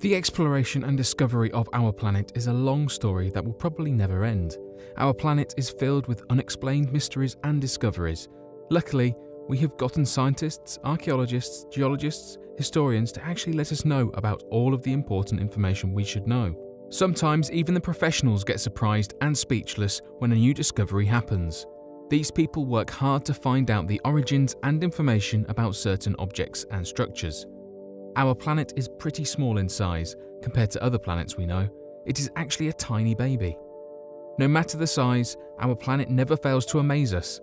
The exploration and discovery of our planet is a long story that will probably never end. Our planet is filled with unexplained mysteries and discoveries. Luckily, we have gotten scientists, archaeologists, geologists, historians to actually let us know about all of the important information we should know. Sometimes even the professionals get surprised and speechless when a new discovery happens. These people work hard to find out the origins and information about certain objects and structures. Our planet is pretty small in size compared to other planets we know. It is actually a tiny baby. No matter the size, our planet never fails to amaze us.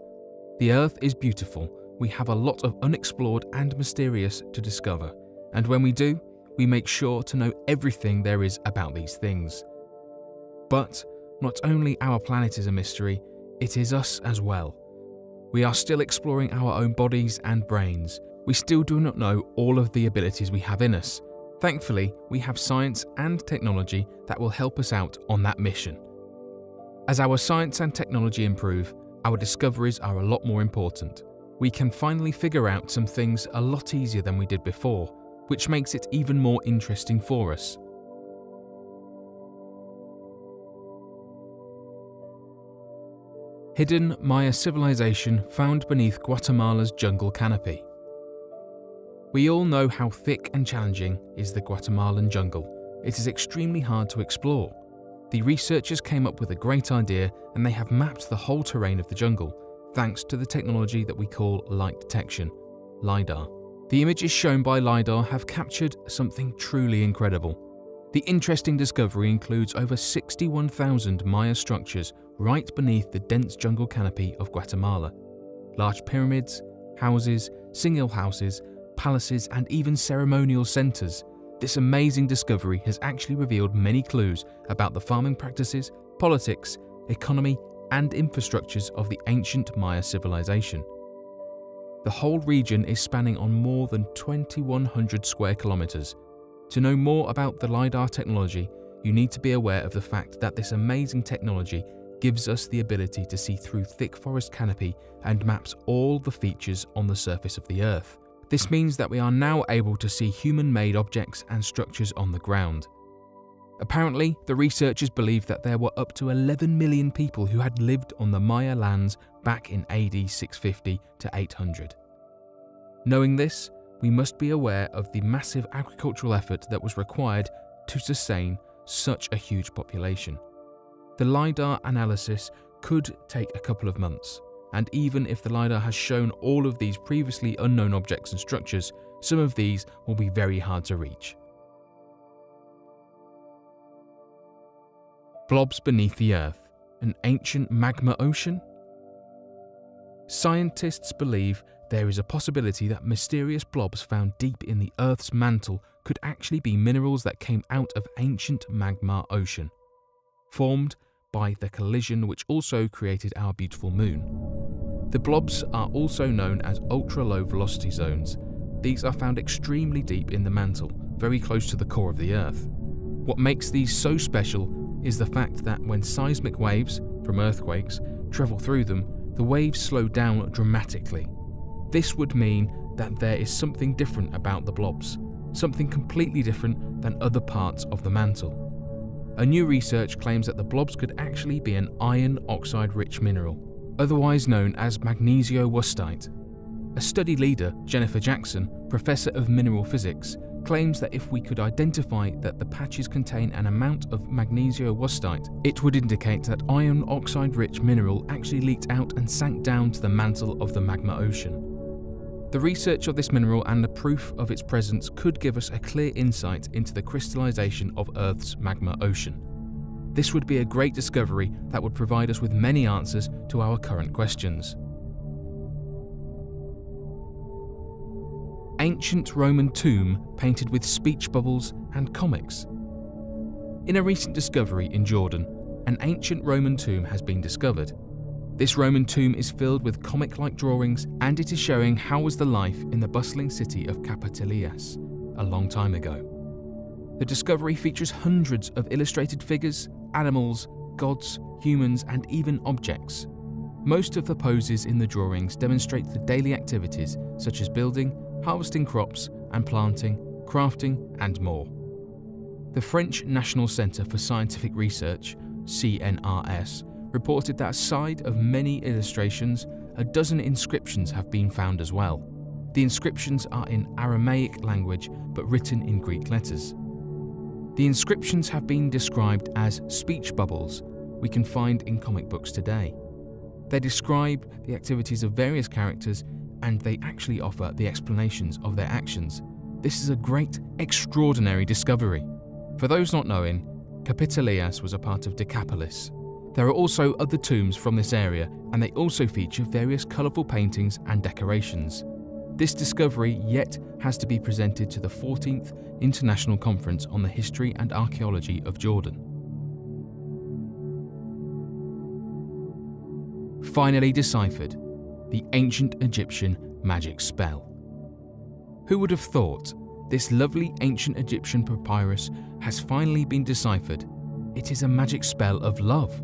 The Earth is beautiful, we have a lot of unexplored and mysterious to discover, and when we do, we make sure to know everything there is about these things. But not only our planet is a mystery, it is us as well. We are still exploring our own bodies and brains. We still do not know all of the abilities we have in us. Thankfully, we have science and technology that will help us out on that mission. As our science and technology improve, our discoveries are a lot more important. We can finally figure out some things a lot easier than we did before, which makes it even more interesting for us. Hidden Maya civilization found beneath Guatemala's jungle canopy. We all know how thick and challenging is the Guatemalan jungle. It is extremely hard to explore. The researchers came up with a great idea and they have mapped the whole terrain of the jungle, thanks to the technology that we call light detection, LiDAR. The images shown by LiDAR have captured something truly incredible. The interesting discovery includes over 61,000 Maya structures right beneath the dense jungle canopy of Guatemala. Large pyramids, houses, single houses, palaces, and even ceremonial centers. This amazing discovery has actually revealed many clues about the farming practices, politics, economy, and infrastructures of the ancient Maya civilization. The whole region is spanning on more than 2,100 square kilometers. To know more about the LiDAR technology, you need to be aware of the fact that this amazing technology gives us the ability to see through thick forest canopy and maps all the features on the surface of the Earth. This means that we are now able to see human-made objects and structures on the ground. Apparently, the researchers believe that there were up to 11 million people who had lived on the Maya lands back in AD 650 to 800. Knowing this, we must be aware of the massive agricultural effort that was required to sustain such a huge population. The LiDAR analysis could take a couple of months, and even if the LiDAR has shown all of these previously unknown objects and structures, some of these will be very hard to reach. Blobs beneath the Earth, an ancient magma ocean? Scientists believe there is a possibility that mysterious blobs found deep in the Earth's mantle could actually be minerals that came out of ancient magma ocean, formed by the collision which also created our beautiful moon. The blobs are also known as ultra-low velocity zones. These are found extremely deep in the mantle, very close to the core of the Earth. What makes these so special is the fact that when seismic waves, from earthquakes, travel through them, the waves slow down dramatically. This would mean that there is something different about the blobs, something completely different than other parts of the mantle. A new research claims that the blobs could actually be an iron oxide rich mineral, otherwise known as magnesiowustite. A study leader, Jennifer Jackson, professor of mineral physics, claims that if we could identify that the patches contain an amount of magnesiowustite, it would indicate that iron oxide rich mineral actually leaked out and sank down to the mantle of the magma ocean. The research of this mineral and the proof of its presence could give us a clear insight into the crystallization of Earth's magma ocean. This would be a great discovery that would provide us with many answers to our current questions. Ancient Roman tomb painted with speech bubbles and comics. In a recent discovery in Jordan, an ancient Roman tomb has been discovered this Roman tomb is filled with comic-like drawings and it is showing how was the life in the bustling city of Capitolias a long time ago. The discovery features hundreds of illustrated figures, animals, gods, humans and even objects. Most of the poses in the drawings demonstrate the daily activities such as building, harvesting crops and planting, crafting and more. The French National Centre for Scientific Research, CNRS, reported that aside of many illustrations, a dozen inscriptions have been found as well. The inscriptions are in Aramaic language but written in Greek letters. The inscriptions have been described as speech bubbles we can find in comic books today. They describe the activities of various characters and they actually offer the explanations of their actions. This is a great, extraordinary discovery. For those not knowing, Capitolias was a part of Decapolis. There are also other tombs from this area, and they also feature various colourful paintings and decorations. This discovery yet has to be presented to the 14th International Conference on the History and Archaeology of Jordan. Finally deciphered, the ancient Egyptian magic spell. Who would have thought this lovely ancient Egyptian papyrus has finally been deciphered. It is a magic spell of love.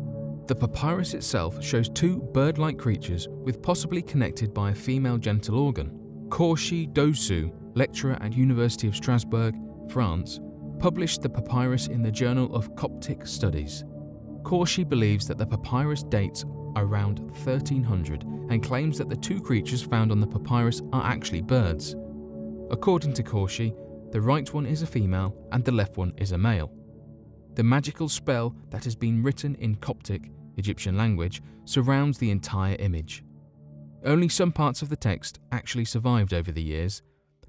The papyrus itself shows two bird-like creatures with possibly connected by a female genital organ. Korshi Dosoo, lecturer at University of Strasbourg, France, published the papyrus in the Journal of Coptic Studies. Korshi believes that the papyrus dates around 1300 and claims that the two creatures found on the papyrus are actually birds. According to Korshi, the right one is a female and the left one is a male. The magical spell that has been written in Coptic, Egyptian language, surrounds the entire image. Only some parts of the text actually survived over the years,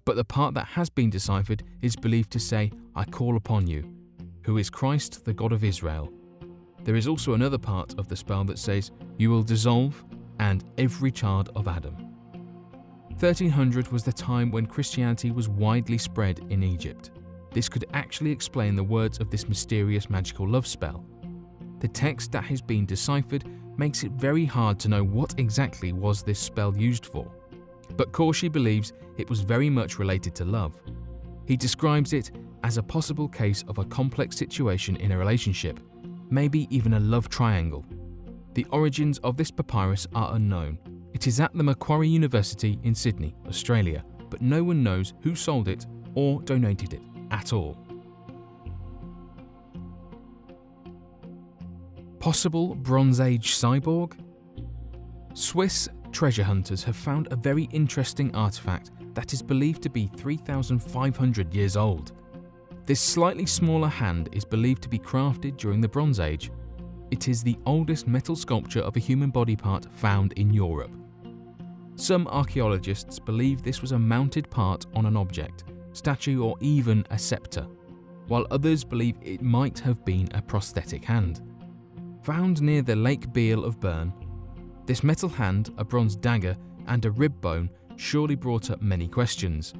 but the part that has been deciphered is believed to say, I call upon you, who is Christ the God of Israel. There is also another part of the spell that says, You will dissolve, and every child of Adam. 1300 was the time when Christianity was widely spread in Egypt. This could actually explain the words of this mysterious magical love spell. The text that has been deciphered makes it very hard to know what exactly was this spell used for. But Korshi believes it was very much related to love. He describes it as a possible case of a complex situation in a relationship, maybe even a love triangle. The origins of this papyrus are unknown, it is at the Macquarie University in Sydney, Australia, but no one knows who sold it or donated it at all. Possible Bronze Age cyborg? Swiss treasure hunters have found a very interesting artifact that is believed to be 3,500 years old. This slightly smaller hand is believed to be crafted during the Bronze Age. It is the oldest metal sculpture of a human body part found in Europe. Some archaeologists believe this was a mounted part on an object, statue or even a scepter, while others believe it might have been a prosthetic hand. Found near the Lake Biel of Bern, this metal hand, a bronze dagger, and a rib bone surely brought up many questions.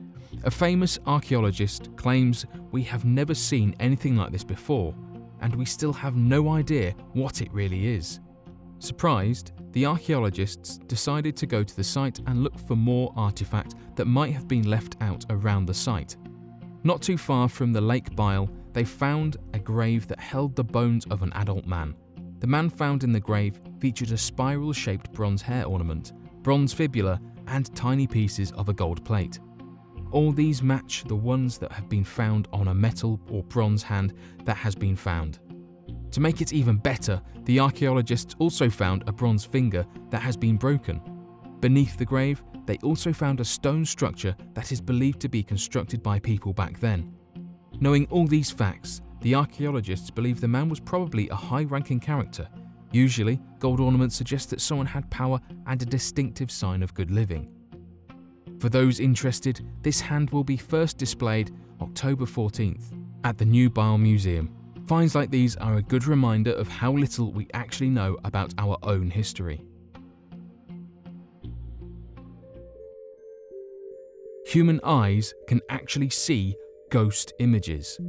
A famous archaeologist claims we have never seen anything like this before, and we still have no idea what it really is. Surprised, the archaeologists decided to go to the site and look for more artifact that might have been left out around the site. Not too far from the Lake Biel, they found a grave that held the bones of an adult man. The man found in the grave featured a spiral-shaped bronze hair ornament, bronze fibula, and tiny pieces of a gold plate. All these match the ones that have been found on a metal or bronze hand that has been found. To make it even better, the archaeologists also found a bronze finger that has been broken. Beneath the grave, they also found a stone structure that is believed to be constructed by people back then. Knowing all these facts, the archaeologists believe the man was probably a high-ranking character. Usually, gold ornaments suggest that someone had power and a distinctive sign of good living. For those interested, this hand will be first displayed October 14th at the New Biel Museum Finds like these are a good reminder of how little we actually know about our own history. Human eyes can actually see ghost images.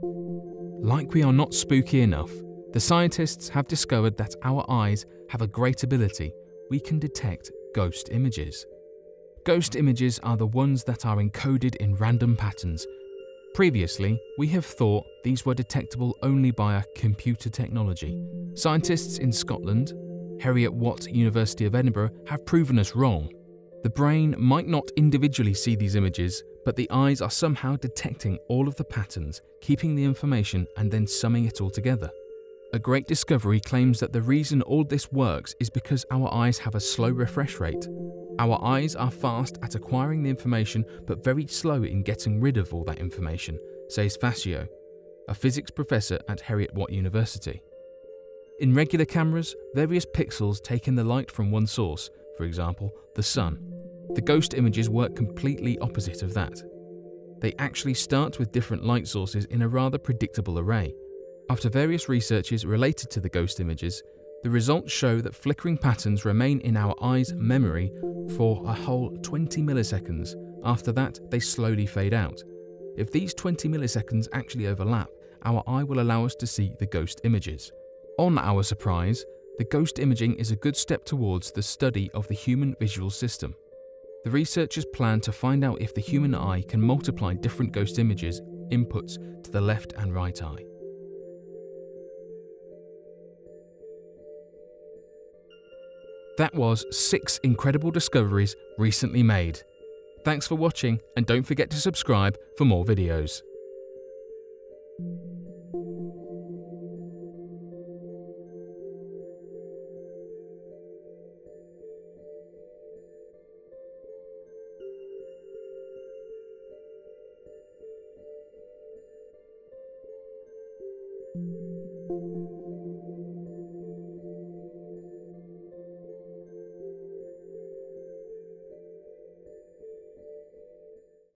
Like we are not spooky enough, the scientists have discovered that our eyes have a great ability. We can detect ghost images. Ghost images are the ones that are encoded in random patterns Previously, we have thought these were detectable only by a computer technology. Scientists in Scotland, Heriot-Watt University of Edinburgh, have proven us wrong. The brain might not individually see these images, but the eyes are somehow detecting all of the patterns, keeping the information, and then summing it all together. A great discovery claims that the reason all this works is because our eyes have a slow refresh rate. Our eyes are fast at acquiring the information but very slow in getting rid of all that information, says Faccio, a physics professor at Heriot-Watt University. In regular cameras, various pixels take in the light from one source, for example, the sun. The ghost images work completely opposite of that. They actually start with different light sources in a rather predictable array. After various researches related to the ghost images, the results show that flickering patterns remain in our eye's memory for a whole 20 milliseconds. After that, they slowly fade out. If these 20 milliseconds actually overlap, our eye will allow us to see the ghost images. On our surprise, the ghost imaging is a good step towards the study of the human visual system. The researchers plan to find out if the human eye can multiply different ghost images inputs to the left and right eye. That was six incredible discoveries recently made. Thanks for watching and don't forget to subscribe for more videos.